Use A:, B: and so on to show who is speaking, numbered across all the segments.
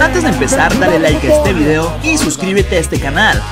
A: Antes de empezar, dale like a este video y suscríbete a este canal.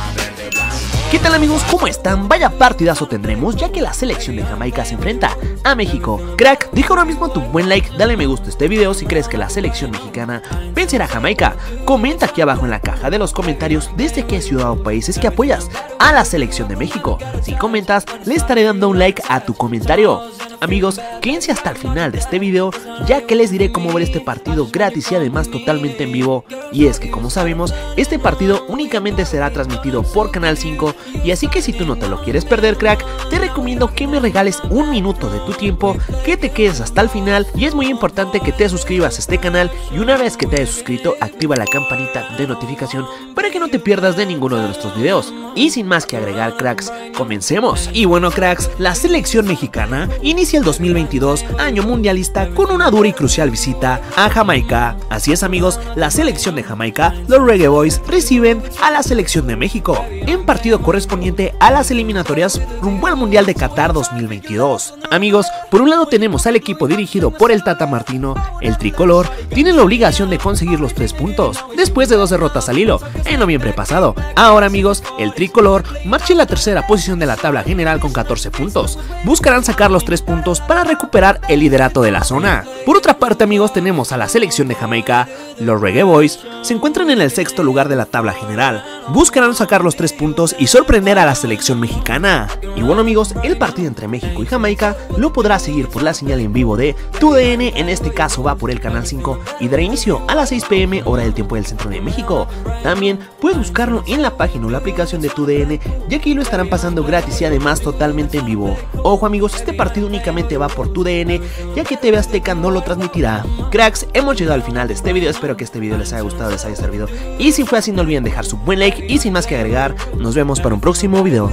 A: ¿Qué tal amigos? ¿Cómo están? Vaya partidazo tendremos ya que la selección de Jamaica se enfrenta a México. Crack, deja ahora mismo tu buen like, dale me gusta a este video si crees que la selección mexicana vencerá a Jamaica. Comenta aquí abajo en la caja de los comentarios desde qué ciudad o país es que apoyas a la selección de México. Si comentas, le estaré dando un like a tu comentario. Amigos, quédense hasta el final de este video ya que les diré cómo ver este partido gratis y además totalmente en vivo. Y es que como sabemos, este partido únicamente será transmitido por Canal 5 y así que si tú no te lo quieres perder crack, te recomiendo que me regales un minuto de tu tiempo, que te quedes hasta el final y es muy importante que te suscribas a este canal y una vez que te hayas suscrito activa la campanita de notificación para que no te pierdas de ninguno de nuestros videos. Y sin más que agregar cracks, comencemos. Y bueno cracks, la selección mexicana inicia el 2022, año mundialista, con una dura y crucial visita a Jamaica. Así es amigos, la selección de Jamaica, los Reggae Boys, reciben a la selección de México, en partido correspondiente a las eliminatorias rumbo al Mundial de Qatar 2022. Amigos, por un lado tenemos al equipo dirigido por el Tata Martino, el tricolor, tiene la obligación de conseguir los tres puntos, después de dos derrotas al hilo, en noviembre pasado. Ahora amigos, el tricolor marcha en la tercera posición de la tabla general con 14 puntos, buscarán sacar los tres puntos para recuperar el liderato de la zona. Por otra parte amigos tenemos a la selección de Jamaica, los Reggae Boys, se encuentran en el sexto lugar de la tabla general, buscarán sacar los tres puntos y sorprender a la selección mexicana. Y bueno amigos, el partido entre México y Jamaica lo podrá seguir por la señal en vivo de TUDN, en este caso va por el canal 5 y dará inicio a las 6 pm hora del tiempo del centro de México. También puedes buscarlo en la página o la aplicación de TUDN, ya que lo estarán pasando gratis y además totalmente en vivo. Ojo amigos, este partido únicamente va por TUDN, ya que TV Azteca no lo transmitirá. Cracks, hemos llegado al final de este video, espero que este video les haya gustado, les haya servido. Y si fue así no olviden dejar su buen like y sin más que agregar, nos vemos para un próximo video.